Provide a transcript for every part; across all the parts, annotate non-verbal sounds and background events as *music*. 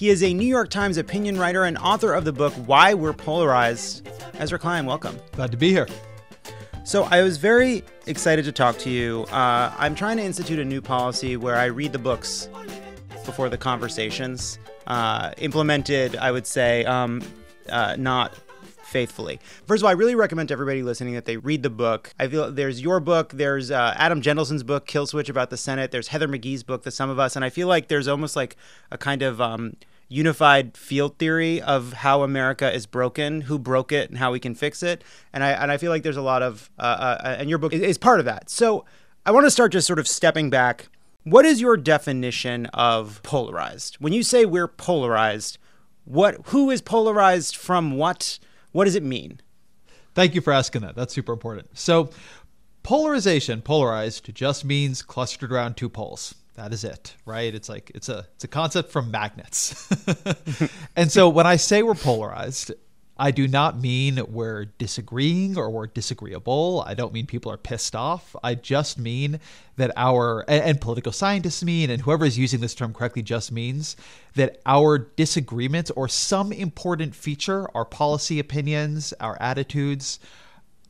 He is a New York Times opinion writer and author of the book Why We're Polarized. Ezra Klein, welcome. Glad to be here. So, I was very excited to talk to you. Uh, I'm trying to institute a new policy where I read the books before the conversations. Uh, implemented, I would say, um, uh, not faithfully. First of all, I really recommend to everybody listening that they read the book. I feel there's your book, there's uh, Adam Jentleson's book, Kill Switch about the Senate, there's Heather McGhee's book, The Sum of Us, and I feel like there's almost like a kind of um, unified field theory of how America is broken, who broke it, and how we can fix it. And I and I feel like there's a lot of uh, uh, and your book is, is part of that. So I want to start just sort of stepping back. What is your definition of polarized? When you say we're polarized, what who is polarized from what? What does it mean? Thank you for asking that. That's super important. So, polarization, polarized, just means clustered around two poles. That is it, right? It's like it's a it's a concept from magnets. *laughs* and so when I say we're polarized, I do not mean we're disagreeing or we're disagreeable. I don't mean people are pissed off. I just mean that our, and, and, political scientists mean, and whoever is using this term correctly just means that our disagreements or some important feature, our policy opinions, our attitudes,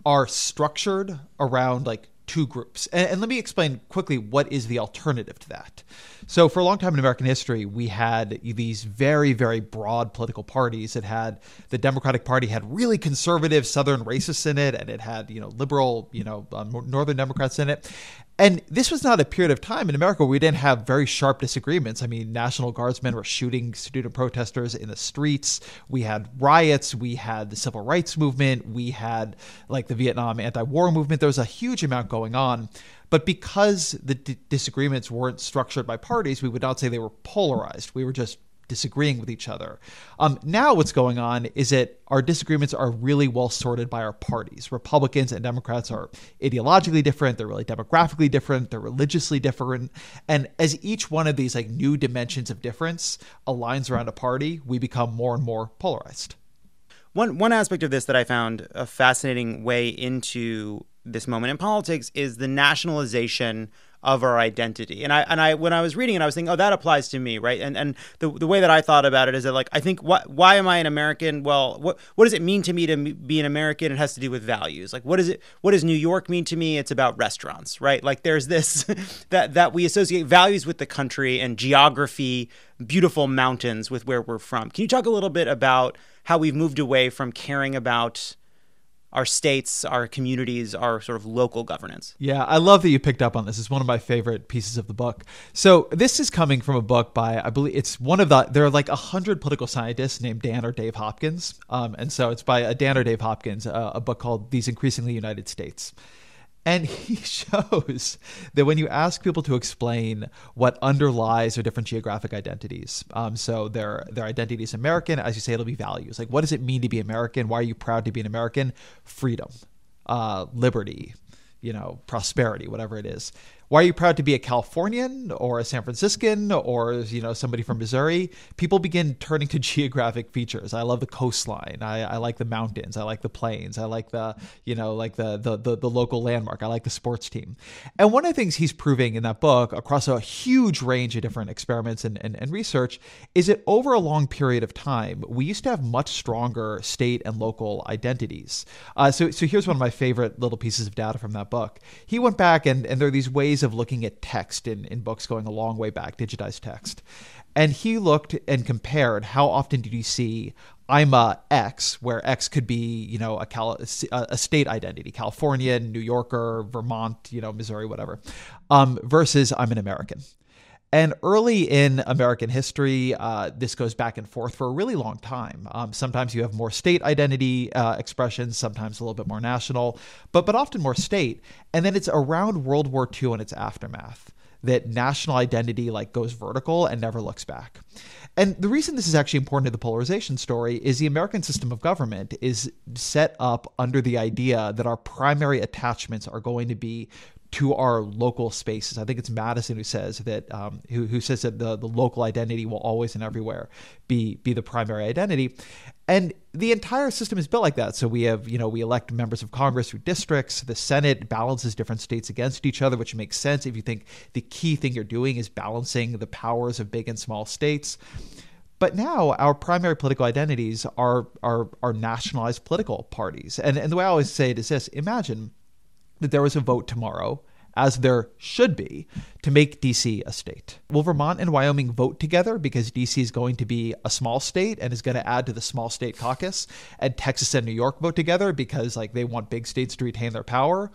are structured around like two groups. And, and, let me explain quickly what is the alternative to that. So, for a long time in American history, we had these very, very broad political parties. It had the Democratic Party had really conservative Southern racists in it, and it had you know liberal, you know, um, Northern Democrats in it. And this was not a period of time in America where we didn't have very sharp disagreements. I mean, National Guardsmen were shooting student protesters in the streets. We had riots. We had the civil rights movement. We had like the Vietnam anti war movement. There was a huge amount going on. But because the d- disagreements weren't structured by parties, we would not say they were polarized. We were just disagreeing with each other. Um, now, what's going on is that our disagreements are really well sorted by our parties. Republicans and Democrats are ideologically different. They're really demographically different. They're religiously different. And as each one of these like new dimensions of difference aligns around a party, we become more and more polarized. One one aspect of this that I found a fascinating way into this moment in politics is the nationalization of our identity. And I and I when I was reading it, I was thinking, oh, that applies to me, right? And and the the way that I thought about it is that like I think what why am I an American? Well, what what does it mean to me to be an American? It has to do with values. Like what is it? What does New York mean to me? It's about restaurants, right? Like there's this *laughs* that that we associate values with the country and geography, beautiful mountains with where we're from. Can you talk a little bit about how we've moved away from caring about our states, our communities, our sort of local governance. Yeah, I love that you picked up on this. It's one of my favorite pieces of the book. So this is coming from a book by I believe it's one of the there are like a hundred political scientists named Dan or Dave Hopkins, um, and so it's by a Dan or Dave Hopkins, uh, a book called These Increasingly United States. And *laughs* he shows that when you ask people to explain what underlies their different geographic identities, um, so their their identity is American, as you say, it'll be values. Like, what does it mean to be American? Why are you proud to be an American? Freedom, uh, liberty, you know, prosperity, whatever it is why are you proud to be a Californian or a San Franciscan or you know somebody from Missouri? People begin turning to *laughs* geographic features. I love the coastline. I, I like the mountains. I like the plains. I like the you know like the, the the the local landmark. I like the sports team. And one of the things he's proving in that book across a huge range of different experiments and, and, and research is that over a long period of time, we used to have much stronger state and local identities. Uh, so so here's one of my favorite little pieces of data from that book. He went back and and there are these ways ways of looking at text in, in books going a long way back, digitized text. And he looked and compared how often did you see I'm a X, where X could be, you know, a, Cal- a state identity, Californian, New Yorker, Vermont, you know, Missouri, whatever, um, versus I'm an American. And early in American history, uh, this goes back and forth for a really long time. Um, sometimes you have more state identity uh, expressions, sometimes a little bit more national, but but often more state. And then it's around World War II and its aftermath that national identity like goes vertical and never looks back. And the reason this is actually important to the polarization story is the American system of government is set up under the idea that our primary attachments are going to be to our local spaces. I think it's Madison who says that um, who, who says that the, the local identity will always and everywhere be be the primary identity. And the entire system is built like that. So we have, you know, we elect members of Congress through districts. The Senate balances different states against each other, which makes sense if you think the key thing you're doing is balancing the powers of big and small states. But now our primary political identities are are are nationalized political parties. And and the way I always say it is this: imagine that there was a vote tomorrow as there should be, to make DC a state. Will Vermont and Wyoming vote together because DC is going to be a small state and is going to add to the small state caucus? And Texas and New York vote together because like they want big states to retain their power?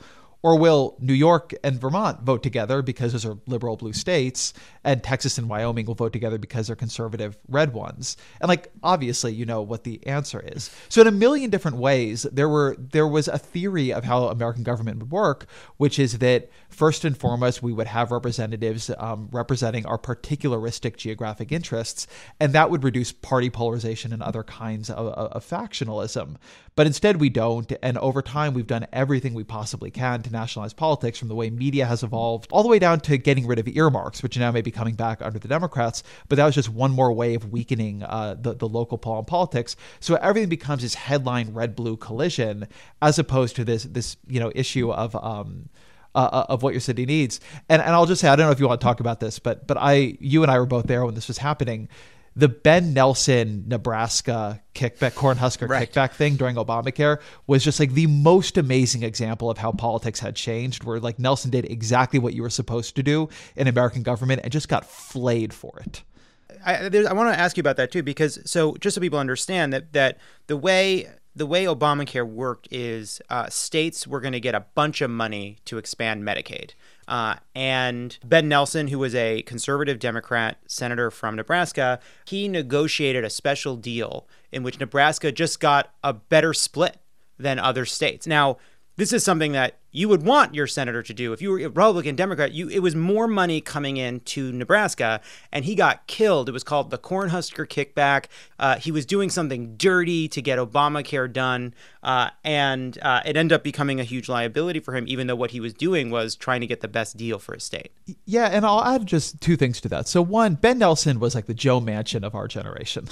Or will New York and Vermont vote together because those are liberal blue states, and Texas and Wyoming will vote together because they're conservative red ones? And like obviously, you know what the answer is. So in a million different ways, there were there was a theory of how American government would work, which is that first and foremost we would have representatives um, representing our particularistic geographic interests, and that would reduce party polarization and other kinds of, of, of factionalism. But instead, we don't. And over time, we've done everything we possibly can to nationalize politics from the way media has evolved all the way down to getting rid of earmarks, which now may be coming back under the Democrats. But that was just one more way of weakening uh, the, the local poll in politics. So everything becomes this headline red blue collision as opposed to this, this you know, issue of. Um, uh, of what your city needs, and and I'll just say I don't know if you want to talk about this, but but I you and I were both there when this was happening the Ben Nelson Nebraska kickback, Cornhusker right. kickback thing during Obamacare was just like the most amazing example of how politics had changed, where like Nelson did exactly what you were supposed to do in American government and just got flayed for it. I, I want to ask you about that too, because so just so people understand that that the way the way Obamacare worked is uh, states were going to get a bunch of money to expand Medicaid. Uh, and Ben Nelson, who was a conservative Democrat senator from Nebraska, he negotiated a special deal in which Nebraska just got a better split than other states. Now, this is something that you would want your senator to do if you were a Republican Democrat. You it was more money coming in to Nebraska, and he got killed. It was called the Cornhusker kickback. Uh, he was doing something dirty to get Obamacare done, uh, and uh, it ended up becoming a huge liability for him. Even though what he was doing was trying to get the best deal for his state. Yeah, and I'll add just two things to that. So one, Ben Nelson was like the Joe Manchin of our generation.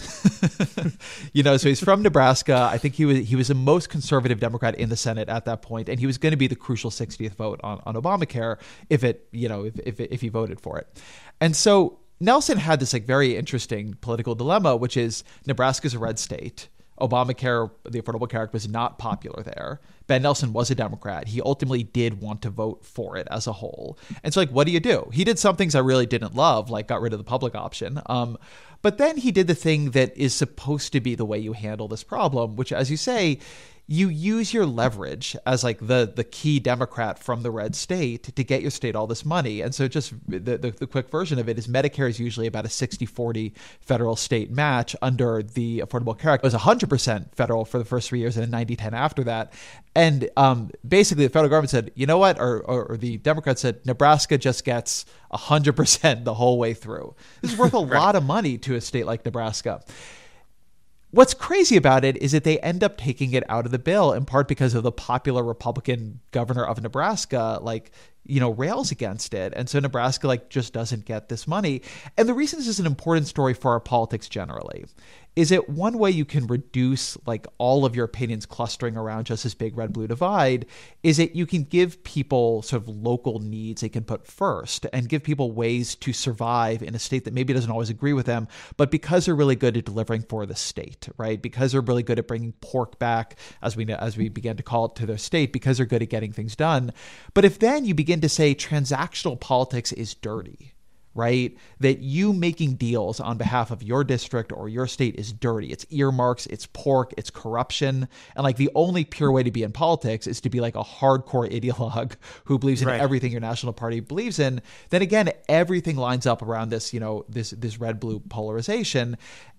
*laughs* you know, so he's from Nebraska. I think he was he was the most conservative Democrat in the Senate at that point, and he was going to be the crucial 60th vote on, on Obamacare if it, you know, if, if, if he voted for it. And so Nelson had this like very interesting political dilemma, which is Nebraska's a red state. Obamacare, the Affordable Care Act, was not popular there. Ben Nelson was a Democrat. He ultimately did want to vote for it as a whole. And so, like, what do you do? He did some things I really didn't love, like got rid of the public option. Um, but then he did the thing that is supposed to be the way you handle this problem, which, as you say, you use your leverage as like the the key Democrat from the red state to get your state all this money. And so just the, the, the quick version of it is Medicare is usually about a 60-40 federal state match under the Affordable Care Act. It was 100% federal for the first three years and 90-10 after that. And um, basically the federal government said, you know what? Or, or, or the Democrats said, Nebraska just gets 100% the whole way through. This is worth a *laughs* right. lot of money to a state like Nebraska. What's crazy about it is that they end up taking it out of the bill in part because of the popular Republican governor of Nebraska, like, you know, rails against it. And so Nebraska, like, just doesn't get this money. And the reason this is an important story for our politics generally is it one way you can reduce like all of your opinions clustering around just this big red blue divide is it you can give people sort of local needs they can put first and give people ways to survive in a state that maybe doesn't always agree with them but because they're really good at delivering for the state right because they're really good at bringing pork back as we as we began to call it to their state because they're good at getting things done but if then you begin to say transactional politics is dirty right? That you making deals on behalf of your district or your state is dirty. It's earmarks, it's pork, it's corruption. And like the only pure way to be in politics is to be like a hardcore *laughs* ideologue who believes in right. everything your national party believes in. Then again, everything lines up around this, you know, this this red blue polarization.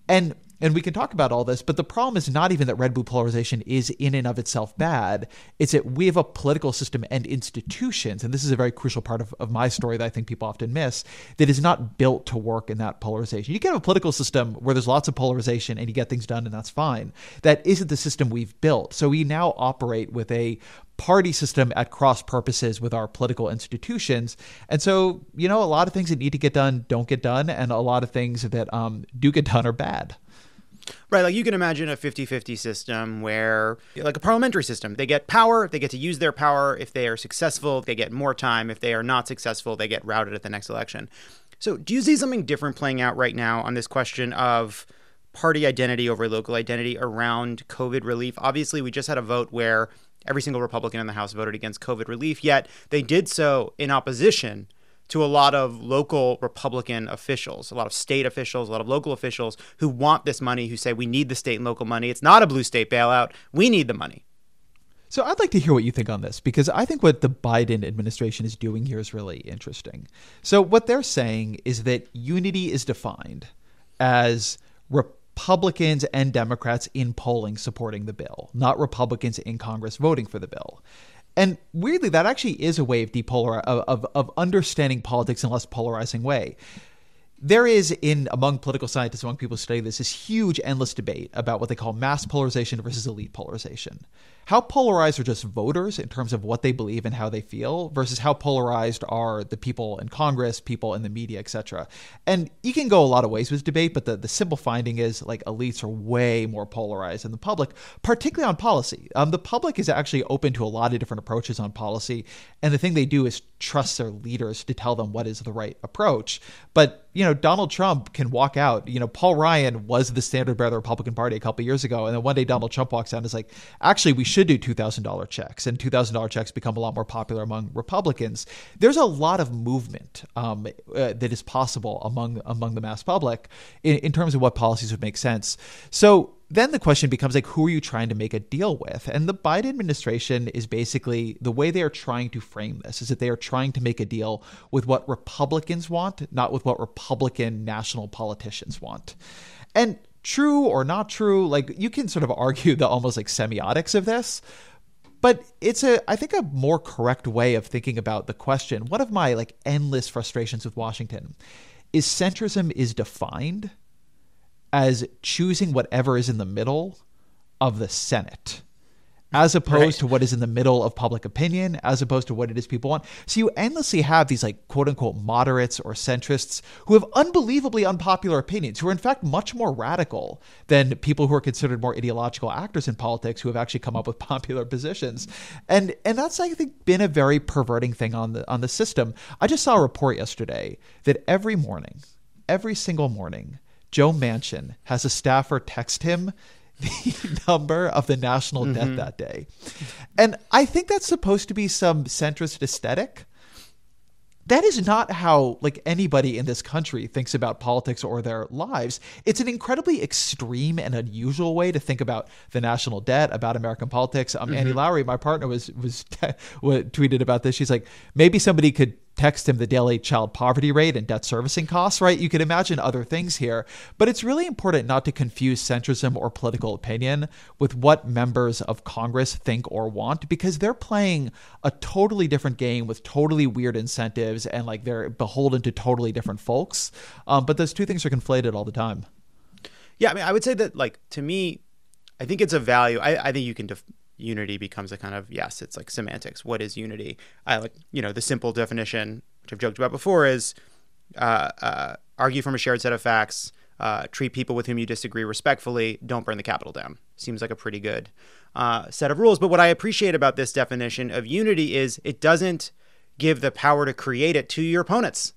And and we can talk about all this, but the problem is not even that red blue polarization is in and of itself bad. It's that we have a political system and institutions, and this is a very crucial part of, of my story that I think people often miss, that is not built to work in that polarization. You can have a political system where there's lots of polarization and you get things done, and that's fine. That isn't the system we've built. So we now operate with a party system at cross purposes with our political institutions. And so, you know, a lot of things that need to get done don't get done, and a lot of things that um, do get done are bad. Right, like you can imagine a 50-50 system where like a parliamentary system, they get power, they get to use their power if they are successful, they get more time, if they are not successful, they get routed at the next election. So, do you see something different playing out right now on this question of party identity over local identity around COVID relief. Obviously, we just had a vote where every single Republican in the House voted against COVID relief, yet they did so in opposition to a lot of local Republican officials, a lot of state officials, a lot of local officials who want this money, who say we need the state and local money. It's not a blue state bailout. We need the money. So I'd like to hear what you think on this because I think what the Biden administration is doing here is really interesting. So what they're saying is that unity is defined as Republicans and Democrats in polling supporting the bill, not Republicans in Congress voting for the bill. And weirdly, that actually is a way of depolar of, of, of understanding politics in a less polarizing way. There is in among political scientists, among people studying this, this huge endless debate about what they call mass polarization versus elite polarization how polarized are just voters in terms of what they believe and how they feel versus how polarized are the people in Congress, people in the media, etc. And you can go a lot of ways with debate, but the, the simple finding is like elites are way more polarized than the public, particularly on policy. Um, the public is actually open to a lot of different approaches on policy, and the thing they do is trust their leaders to tell them what is the right approach. But you know, Donald Trump can walk out. You know, Paul Ryan was the standard bearer of the Republican Party a couple years ago, and then one day Donald Trump walks out and is like, "Actually, we should do $2,000 checks, and $2,000 checks become a lot more popular among Republicans. There's a lot of movement um, uh, that is possible among among the mass public in, in terms of what policies would make sense. So then the question becomes like who are you trying to make a deal with and the biden administration is basically the way they are trying to frame this is that they are trying to make a deal with what republicans want not with what republican national politicians want and true or not true. Like you can sort of argue the almost like semiotics of this, but it's a I think a more correct way of thinking about the question. One of my like endless frustrations with Washington is centrism is defined as choosing whatever is in the middle of the Senate as opposed right. to what is in the middle of public opinion, as opposed to what it is people want. So you endlessly have these like quote unquote moderates or centrists who have unbelievably unpopular opinions, who are in fact much more radical than people who are considered more ideological actors in politics who have actually come up with *laughs* popular positions. And and that's I think been a very perverting thing on the on the system. I just saw a report yesterday that every morning, every single morning, Joe Manchin has a staffer text him *laughs* the number of the national mm-hmm. debt that day. And I think that's supposed to be some centrist aesthetic. That is not how like anybody in this country thinks about politics or their lives. It's an incredibly extreme and unusual way to think about the national debt, about American politics. Um, mm-hmm. Annie Lowrey, my partner, was was *laughs* t- tweeted about this. She's like, maybe somebody could text him the daily child poverty rate and debt servicing costs, right? You could imagine other things here, but it's really important not to confuse centrism or political opinion with what members of Congress think or want because they're playing a totally different game with totally weird incentives and like they're beholden to totally different folks. Um, but those two things are conflated all the time. Yeah, I mean, I would say that like to me, I think it's a value. I, I think you can def- unity becomes a kind of yes, it's like semantics. What is unity? I like you know the simple definition, which I've joked about before, is uh, uh, argue from a shared set of facts. Uh, treat people with whom you disagree respectfully. Don't burn the Capitol down. Seems like a pretty good uh, set of rules. But what I appreciate about this definition of unity is it doesn't give the power to create it to your opponents.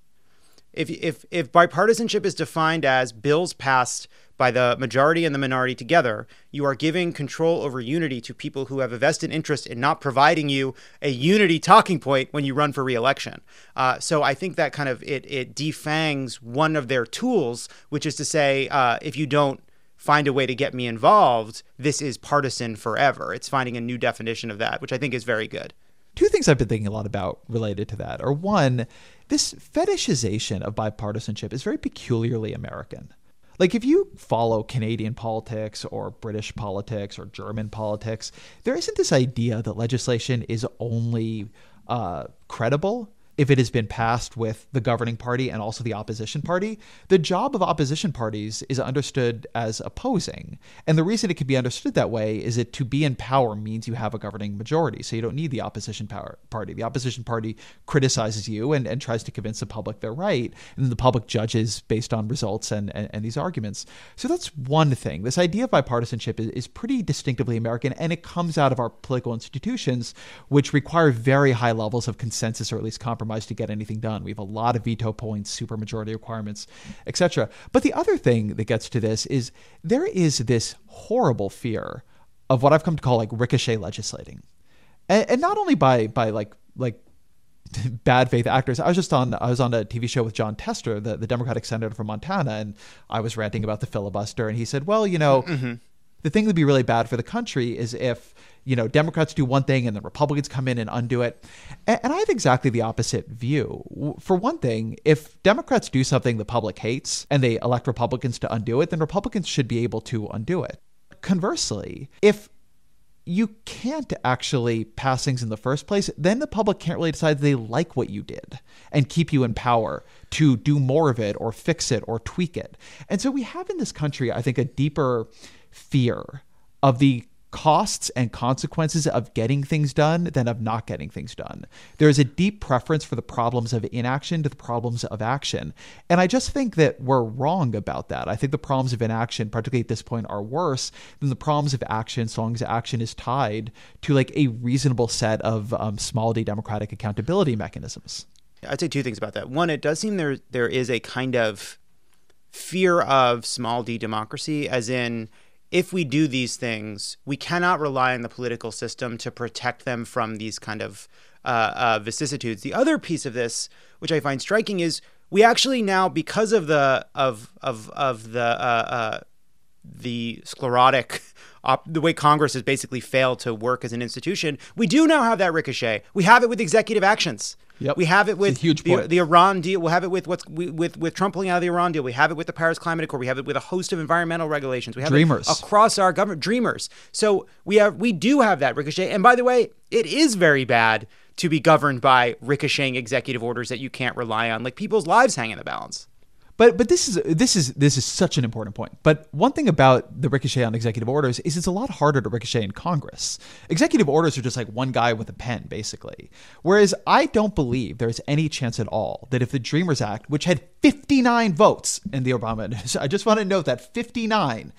If if if bipartisanship is defined as bills passed by the majority and the minority together, you are giving control over unity to people who have a vested interest in not providing you a unity talking point when you run for reelection. Uh, so I think that kind of it it defangs one of their tools, which is to say, uh, if you don't find a way to get me involved, this is partisan forever. It's finding a new definition of that, which I think is very good. Two things I've been thinking a lot about related to that are one, this fetishization of bipartisanship is very peculiarly American. Like, if you follow Canadian politics or British politics or German politics, there isn't this idea that legislation is only uh, credible if it has been passed with the governing party and also the opposition party, the job of opposition parties is understood as opposing. And the reason it can be understood that way is that to be in power means you have a governing majority. So you don't need the opposition power party. The opposition party criticizes you and, and tries to convince the public they're right. And the public judges based on results and, and, and these arguments. So that's one thing. This idea of bipartisanship is, is pretty distinctively American, and it comes out of our political institutions, which require very high levels of consensus or at least compromise compromise to get anything done. We have a lot of veto points, supermajority requirements, etc. But the other thing that gets to this is there is this horrible fear of what I've come to call like ricochet legislating, and, and not only by by like like *laughs* bad faith actors. I was just on I was on a TV show with Jon Tester, the, the Democratic senator from Montana, and I was ranting about the filibuster, and he said, "Well, you know, mm-hmm. the thing that would be really bad for the country is if you know Democrats do one thing and the Republicans come in and undo it." And I have exactly the opposite view. For one thing, if Democrats do something the public hates and they elect Republicans to undo it, then Republicans should be able to undo it. Conversely, if you can't actually pass things in the first place, then the public can't really decide they like what you did and keep you in power to do more of it or fix it or tweak it. And so we have in this country, I think, a deeper fear of the costs and consequences of getting things done than of not getting things done. There is a deep preference for the problems of inaction to the problems of action. And I just think that we're wrong about that. I think the problems of inaction, particularly at this point, are worse than the problems of action, so long as action is tied to like a reasonable set of um, small d democratic accountability mechanisms. I'd say two things about that. One, it does seem there there is a kind of fear of small d democracy, as in if we do these things, we cannot rely on the political system to protect them from these kind of uh, uh, vicissitudes. The other piece of this, which I find striking, is we actually now, because of the of of of the uh, uh the sclerotic *laughs* the way Congress has basically failed to work as an institution, we do now have that ricochet. We have it with executive actions. Yep. We have it with huge the, the, Iran deal. We'll have it with what's with with Trump pulling out of the Iran deal. We have it with the Paris Climate Accord. We have it with a host of environmental regulations. We have dreamers across our government. Dreamers. So we have we do have that ricochet. And by the way, it is very bad to be governed by ricocheting executive orders that you can't rely on. Like people's lives hang in the balance. But but this is this is this is such an important point. But one thing about the ricochet on executive orders is it's a lot harder to ricochet in Congress. Executive orders are just like one guy with a pen, basically. Whereas I don't believe there's any chance at all that if the Dreamers Act, which had 59 votes in the Obama, *laughs* I just want to note that 59.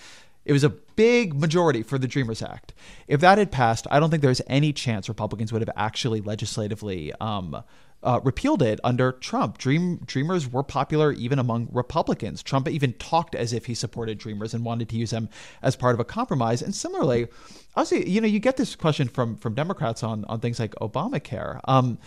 It was a big majority for the Dreamers Act. If that had passed, I don't think there's any chance Republicans would have actually legislatively um, uh, repealed it under Trump. Dream Dreamers were popular even among Republicans. Trump even talked as if he supported Dreamers and wanted to use them as part of a compromise. And similarly, say, you know, you get this question from from Democrats on on things like Obamacare. Um,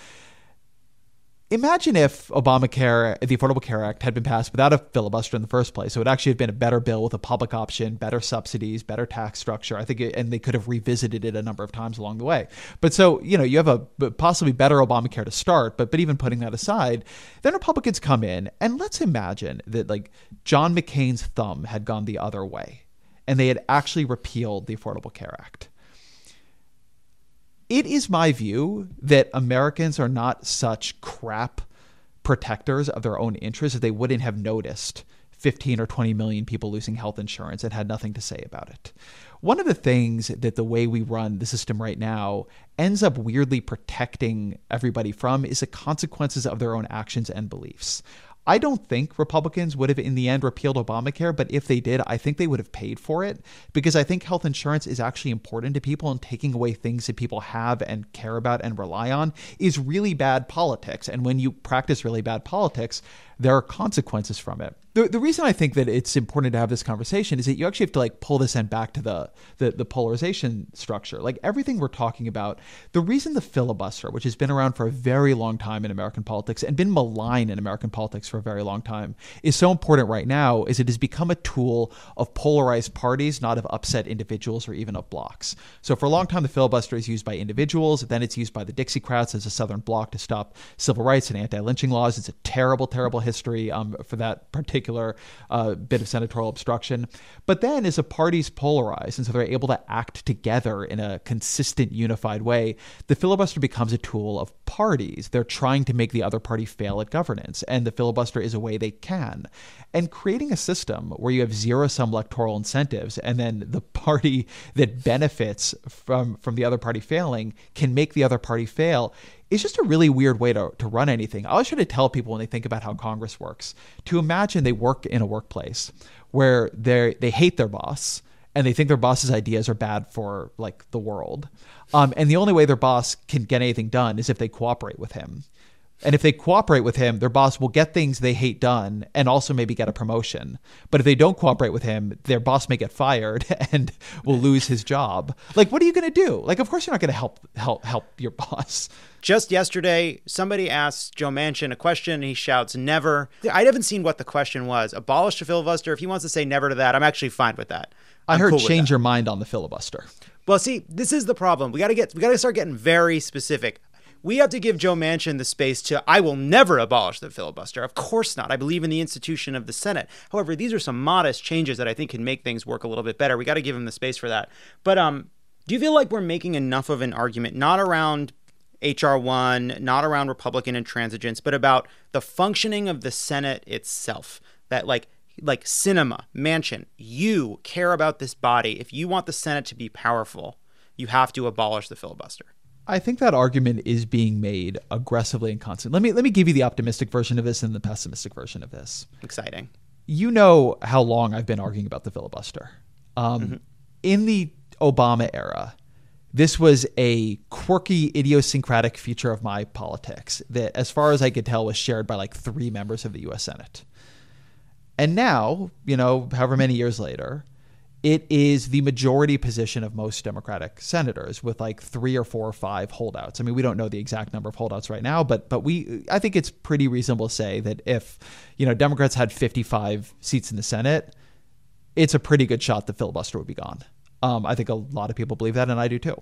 imagine if Obamacare, the Affordable Care Act, had been passed without a filibuster in the first place. It would actually have been a better bill with a public option, better subsidies, better tax structure. I think, it, and they could have revisited it a number of times along the way. But so you know, you have a possibly better Obamacare to start. But but even putting that aside, then Republicans come in, and let's imagine that like John McCain's thumb had gone the other way, and they had actually repealed the Affordable Care Act it is my view that Americans are not such crap protectors of their own interests that they wouldn't have noticed 15 or 20 million people losing health insurance and had nothing to say about it. One of the things that the way we run the system right now ends up weirdly protecting everybody from is the consequences of their own actions and beliefs. I don't think Republicans would have, in the end, repealed Obamacare, but if they did, I think they would have paid for it because I think health insurance is actually important to people and taking away things that people have and care about and rely on is really bad politics. And when you practice really bad politics, there are consequences from it. The, the reason I think that it's important to have this conversation is that you actually have to like pull this end back to the, the the polarization structure. Like everything we're talking about, the reason the filibuster, which has been around for a very long time in American politics and been maligned in American politics for a very long time, is so important right now is it has become a tool of polarized parties, not of upset individuals or even of blocs. So for a long time, the filibuster is used by individuals, then it's used by the Dixiecrats as a Southern bloc to stop civil rights and anti-lynching laws. It's a terrible, terrible history um, for that particular uh, bit of senatorial obstruction. But then, as the parties polarize, and so they're able to act together in a consistent, unified way, the filibuster becomes a tool of parties. They're trying to make the other party fail at governance, and the filibuster is a way they can. And creating a system where you have zero sum electoral incentives, and then the *laughs* party that benefits from from the other party failing can make the other party fail it's just a really weird way to, to run anything. I always try to tell people when they think about how Congress works to imagine they work in a workplace where they they hate their boss and they think their boss's ideas are bad for like the world. Um, and the only way their boss can get anything done is if they cooperate with him. And if they cooperate with him, their boss will get things they hate done and also maybe get a promotion. But if they don't cooperate with him, their boss may get fired *laughs* and will lose his job. Like, what are you going to do? Like, of course you're not going to help help help your *laughs* boss. Just yesterday, somebody asked Joe Manchin a question. And he shouts, "Never." I haven't seen what the question was. Abolish the filibuster. If he wants to say never to that, I'm actually fine with that. i I'm heard cool change your mind on the filibuster. Well, see, this is the problem. We got to get we got to start getting very specific. We have to give Joe Manchin the space to I will never abolish the filibuster. Of course not. I believe in the institution of the Senate. However, these are some modest changes that I think can make things work a little bit better. We got to give him the space for that. But um do you feel like we're making enough of an argument not around HR1, not around Republican intransigence, but about the functioning of the Senate itself? That like like Sinema, Manchin, you care about this body. If you want the Senate to be powerful, you have to abolish the filibuster. I think that argument is being made aggressively and constantly. Let me let me give you the optimistic version of this and the pessimistic version of this. Exciting. You know how long I've been arguing about the filibuster. Um, In the Obama era, this was a quirky, idiosyncratic feature of my politics that, as far as I could tell, was shared by like three members of the U.S. Senate. And now, you know, however many years later, it is the majority position of most Democratic senators with like three or four or five holdouts. I mean, we don't know the exact number of holdouts right now, but but we I think it's pretty reasonable to say that if, you know, Democrats had 55 seats in the Senate, it's a pretty good shot the filibuster would be gone. Um, I think a lot of people believe that, and I do too.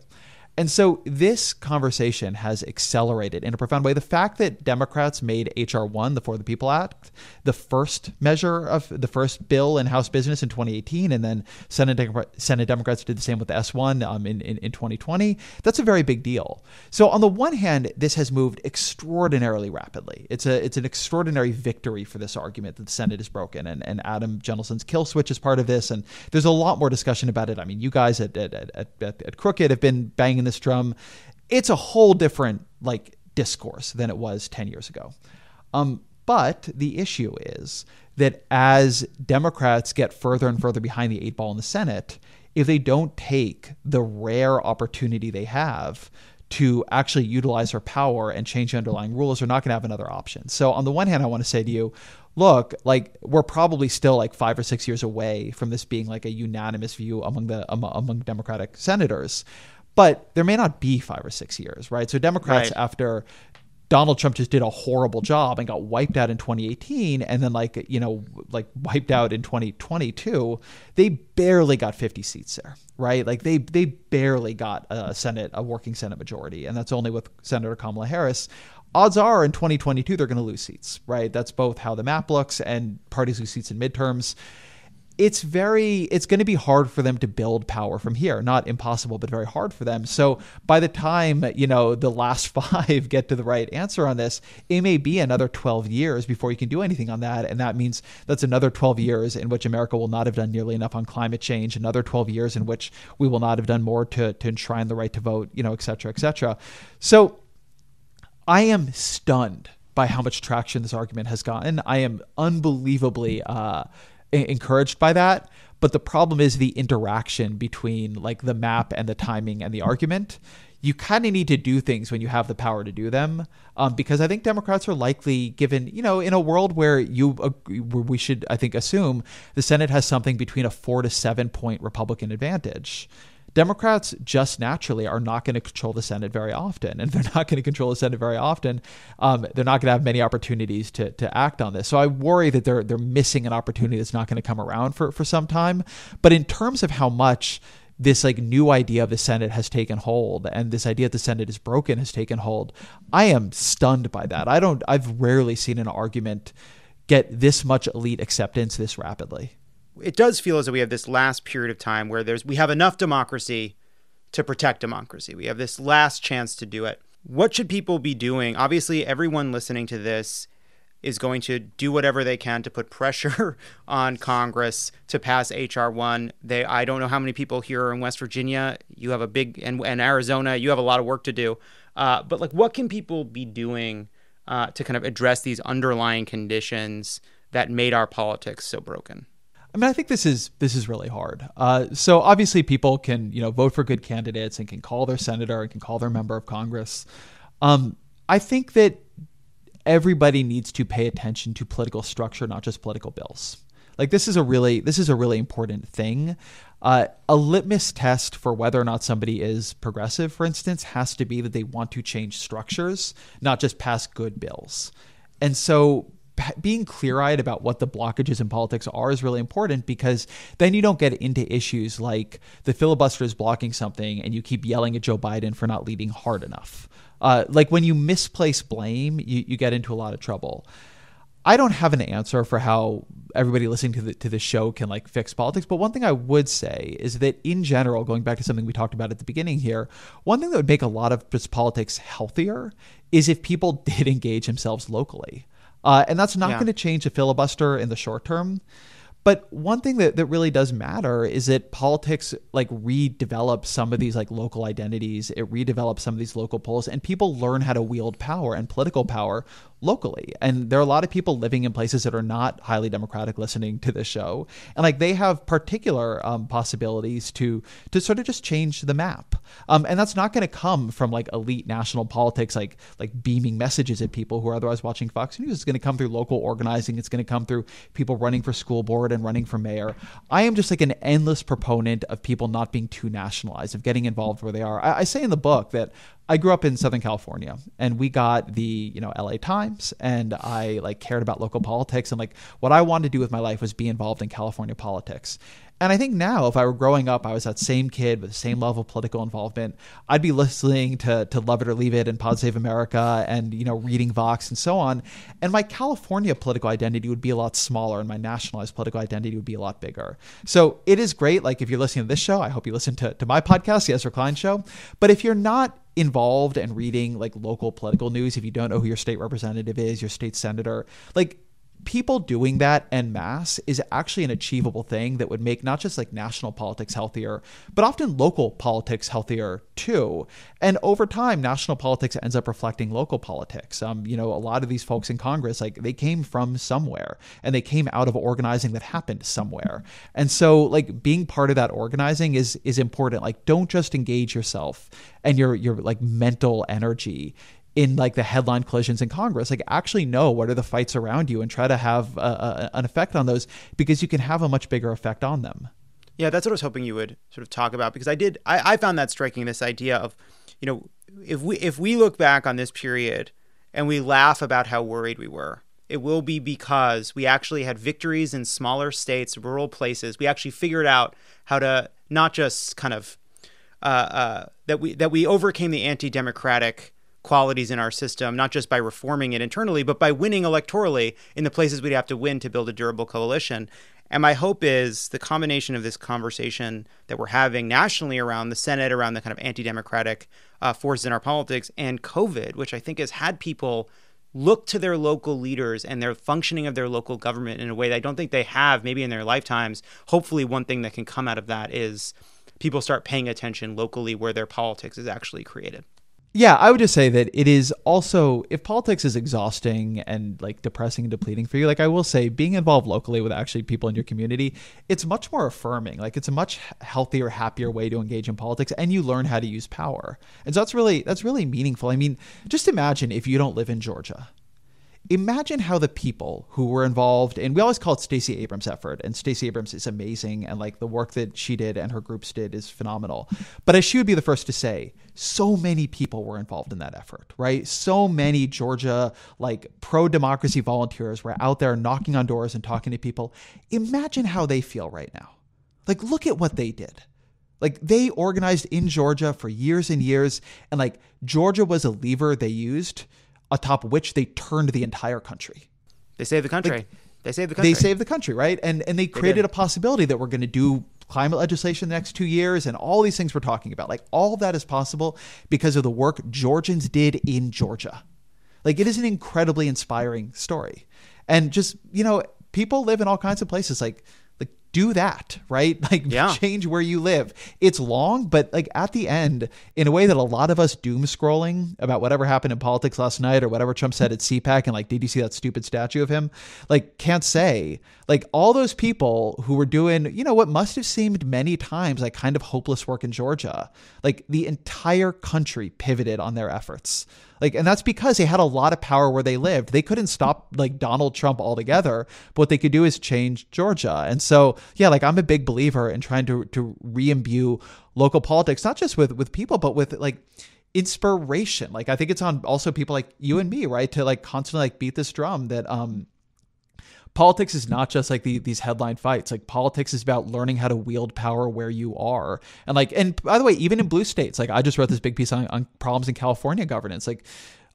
And so this conversation has accelerated in a profound way. The fact that Democrats made H.R. 1, the For the People Act, the first measure of the first bill in House business in 2018, and then Senate, Dem- Senate Democrats did the same with the S1 um, in, in, in 2020, that's a very big deal. So on the one hand, this has moved extraordinarily rapidly. It's a it's an extraordinary victory for this argument that the Senate is broken, and, and Adam Jentleson's kill switch is part of this, and there's a lot more discussion about it. I mean, you guys at at, at, at, at Crooked have been banging It's a whole different like discourse than it was 10 years ago. Um, but the issue is that as Democrats get further and further behind the eight ball in the Senate, if they don't take the rare opportunity they have to actually utilize their power and change the underlying rules, they're not going to have another option. So, on the one hand, I want to say to you, look, like we're probably still like five or six years away from this being like a unanimous view among the among, among Democratic senators, but there may not be five or six years, right? So, Democrats Right. after Donald Trump just did a horrible job and got wiped out in 2018 and then like you know like wiped out in 2022 they barely got 50 seats there right like they they barely got a senate a working senate majority and that's only with Senator Kamala Harris odds are in 2022 they're going to lose seats right that's both how the map looks and parties lose seats in midterms it's very it's going to be hard for them to build power from here. Not impossible but very hard for them. So by the time you know the last *laughs* five get to the right answer on this it may be another 12 years before you can do anything on that. And that means that's another 12 years in which america will not have done nearly enough on climate change another 12 years in which we will not have done more to, to enshrine the right to vote you know et cetera et cetera. So I am stunned by how much traction this argument has gotten. I am unbelievably uh, encouraged by that. But the problem is the interaction between like the map and the timing and the argument. You kind of need to do things when you have the power to do them, um, because I think Democrats are likely given, you know, in a world where you agree- where we should, I think, assume the Senate has something between a four to seven point Republican advantage. Democrats just naturally are not going to control the Senate very often. And they're not going to control the Senate very often, um, they're not going to have many opportunities to, to act on this. So I worry that they're they're missing an opportunity that's not going to come around for, for some time. But in terms of how much this like new idea of the Senate has taken hold and this idea that the Senate is broken has taken hold, I am stunned by that. I don't I've rarely seen an argument get this much elite acceptance this rapidly. It does feel as though we have this last period of time where there's we have enough democracy to protect democracy. We have this last chance to do it. What should people be doing? Obviously, everyone listening to this is going to do whatever they can to put pressure *laughs* on Congress to pass HR one. They I don't know how many people here are in West Virginia. You have a big and, and Arizona. You have a lot of work to do. Uh, but like, what can people be doing uh, to kind of address these underlying conditions that made our politics so broken? I mean, I think this is this is really hard. Uh, so obviously, people can you know vote for good candidates and can call their senator and can call their member of Congress. Um, I think that everybody needs to pay attention to political structure, not just political bills. Like this is a really this is a really important thing. Uh, a litmus test for whether or not somebody is progressive, for instance, has to be that they want to change structures, not just pass good bills. And so being clear eyed about what the blockages in politics are is really important because then you don't get into issues like the filibuster is blocking something and you keep yelling at Joe Biden for not leading hard enough. Uh, like when you misplace blame, you, you get into a lot of trouble. I don't have an answer for how everybody listening to the to the show can like fix politics, but one thing I would say is that in general, going back to something we talked about at the beginning here, one thing that would make a lot of politics healthier is if people *laughs* did engage themselves locally. Uh, and that's not yeah. going to change the filibuster in the short term. But one thing that, that really does matter is that politics like redevelops some of these like local identities. It redevelops some of these local polls, and people learn how to wield power and political power locally. And there are a lot of people living in places that are not highly democratic listening to this show. And like they have particular um, possibilities to to sort of just change the map. Um, and that's not going to come from like elite national politics, like like beaming messages at people who are otherwise watching Fox News. It's going to come through local organizing. It's going to come through people running for school board and running for mayor. I am just like an endless proponent of people not being too nationalized, of getting involved where they are. I, I say in the book that I grew up in Southern California and we got the, you know, LA Times and I like cared about local politics and like what I wanted to do with my life was be involved in California politics. And I think now, if I were growing up, I was that same kid with the same level of political involvement. I'd be listening to to Lovett or Leave It and Pod Save America, and you know, reading Vox and so on. And my California political identity would be a lot smaller, and my nationalized political identity would be a lot bigger. So it is great. Like if you're listening to this show, I hope you listen to to my podcast, the Ezra Klein Show. But if you're not involved and reading like local political news, if you don't know who your state representative is, your state senator, like people doing that en masse is actually an achievable thing that would make not just like national politics healthier, but often local politics healthier too. And over time, national politics ends up reflecting local politics. Um, you know, a lot of these folks in Congress, like they came from somewhere and they came out of organizing that happened somewhere. And so like being part of that organizing is is important. Like don't just engage yourself and your your like mental energy in like the headline collisions in Congress. Like actually know what are the fights around you and try to have a, a, an effect on those because you can have a much bigger effect on them. Yeah, that's what I was hoping you would sort of talk about because I did. I, I found that striking. This idea of, you know, if we if we look back on this period and we laugh about how worried we were, it will be because we actually had victories in smaller states, rural places. We actually figured out how to not just kind of uh, uh, that we that we overcame the anti-democratic qualities in our system, not just by reforming it internally, but by winning electorally in the places we'd have to win to build a durable coalition. And my hope is the combination of this conversation that we're having nationally around the Senate, around the kind of anti democratic uh, forces in our politics, and COVID, which I think has had people look to their local leaders and their functioning of their local government in a way that I don't think they have maybe in their lifetimes. Hopefully, one thing that can come out of that is people start paying attention locally where their politics is actually created. Yeah, I would just say that it is also if politics is exhausting and like depressing and depleting for you, like I will say being involved locally with actually people in your community, it's much more affirming. Like it's a much healthier, happier way to engage in politics and you learn how to use power. And so that's really that's really meaningful. I mean, just imagine if you don't live in Georgia imagine how the people who were involved and we always call it Stacey Abrams' effort and Stacey Abrams is amazing and like the work that she did and her groups did is phenomenal. But as she would be the first to say, so many people were involved in that effort, right? So many Georgia like pro-democracy volunteers were out there knocking on doors and talking to people. Imagine how they feel right now. Like look at what they did. Like they organized in Georgia for years and years and like Georgia was a lever they used atop which they turned the entire country. They saved the country. Like, they saved the country. They saved the country, right? And and they created they a possibility that we're going to do climate legislation the next two years and all these things we're talking about. Like all that is possible because of the work Georgians did in Georgia. Like it is an incredibly inspiring story. And just, you know, people live in all kinds of places. Like do that, right? *laughs* Like Yeah. change where you live. It's long, but like at the end, in a way that a lot of us doom scrolling about whatever happened in politics last night or whatever Trump said at CPAC and like, did you see that stupid statue of him? Like, can't say. Like all those people who were doing, you know, what must have seemed many times like kind of hopeless work in Georgia. Like the entire country pivoted on their efforts. Like, and that's because they had a lot of power where they lived. They couldn't stop like Donald Trump altogether, but what they could do is change Georgia. And so, yeah, like I'm a big believer in trying to to re-imbue local politics, not just with with people, but with like inspiration. Like I think it's on also people like you and me, right, to like constantly like beat this drum that um politics is not just like the, these headline fights. Like politics is about learning how to wield power where you are. And like and by the way even in blue states like i just wrote this big piece on, on problems in california governance. Like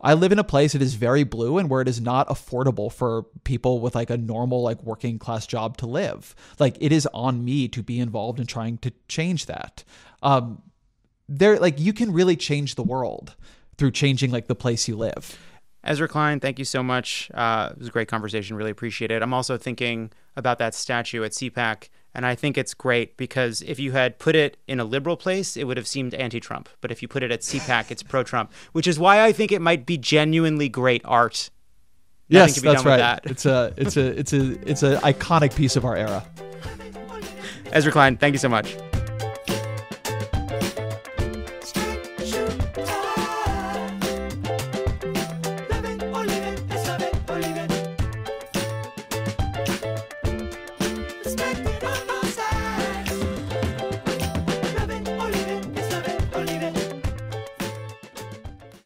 i live in a place that is very blue and where it is not affordable for people with like a normal like working class job to live. Like it is on me to be involved in trying to change that. Um there like you can really change the world through changing like the place you live Ezra Klein, thank you so much. Uh, it was a great conversation. Really appreciate it. I'm also thinking about that statue at CPAC, and I think it's great because if you had put it in a liberal place, it would have seemed anti-Trump. But if you put it at CPAC, it's pro-Trump, which is why I think it might be genuinely great art. Nothing yes that's right that. it's a it's a it's a it's an iconic piece of our era Ezra Klein, thank you so much.